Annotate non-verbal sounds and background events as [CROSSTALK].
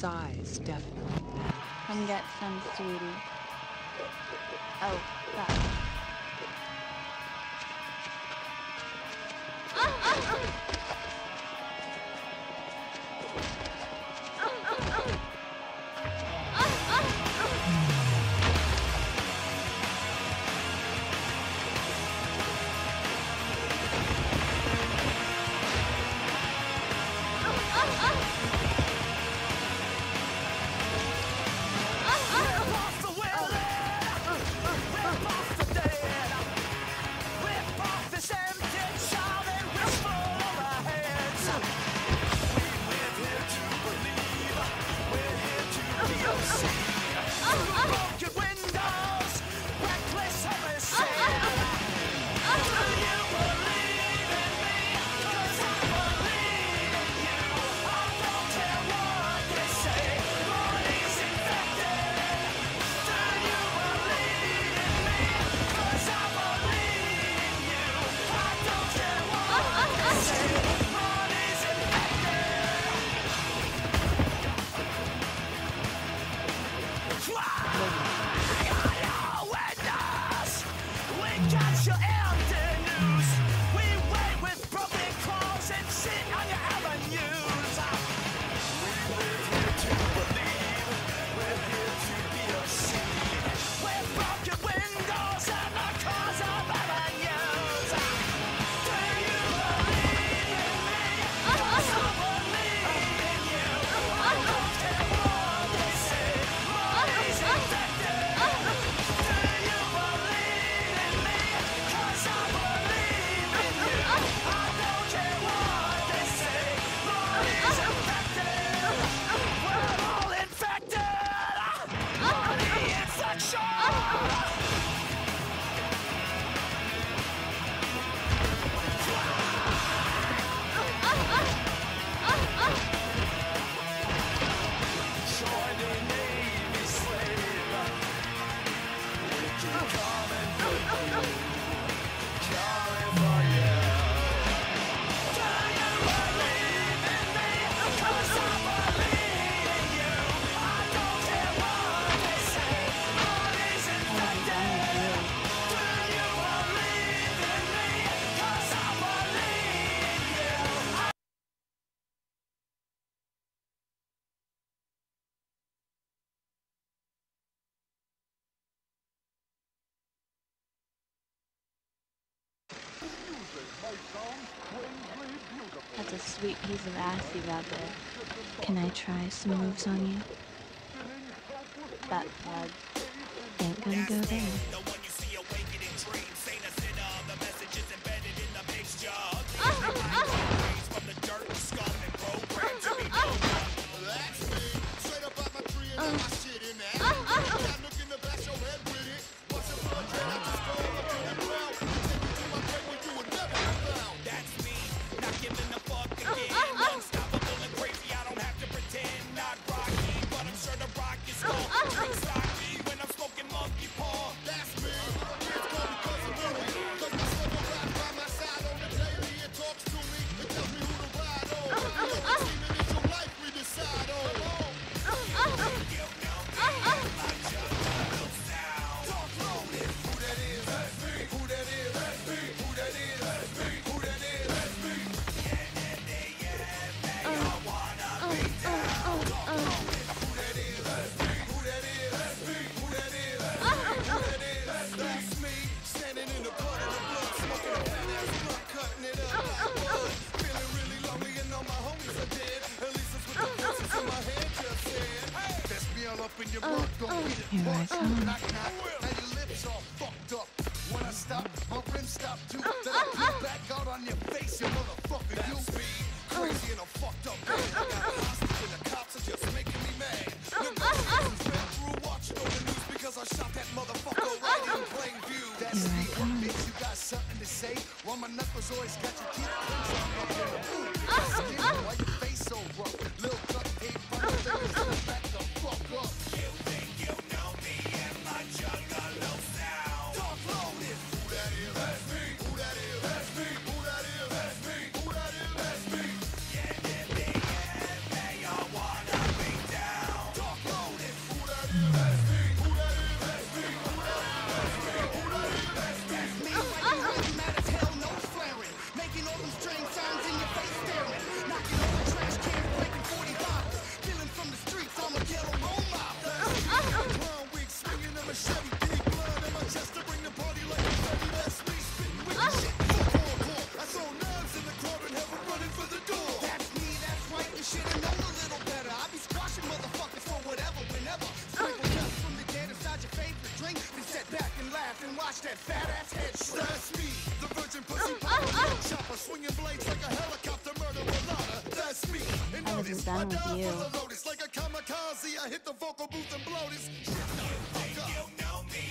size, definitely. Come get some, sweetie. Oh, God. [LAUGHS] That's a sweet piece of ass you got there. Can I try some moves on you? That plug ain't gonna go there. your don't uh, it. Knock, knock. Now your lips all fucked up. When I stop, my stop too. Uh, then I oh, oh. back out on your face, you motherfucker. You be crazy a fucked up. I got a hostage and the cops are just making me mad. Your through watching the news because I shot that motherfucker right in plain view. That's me, what you got something to say? Why my knuckles always got your kid up in the? Why your face so rough? Little watch that fat ass head shrink. That's me, the virgin pussy um, power uh, uh. uh. chopper, swinging blades like a helicopter, murder Renata. That's me, and I notice I for the lotus like a kamikaze. I hit the vocal booth and blow this. You know me.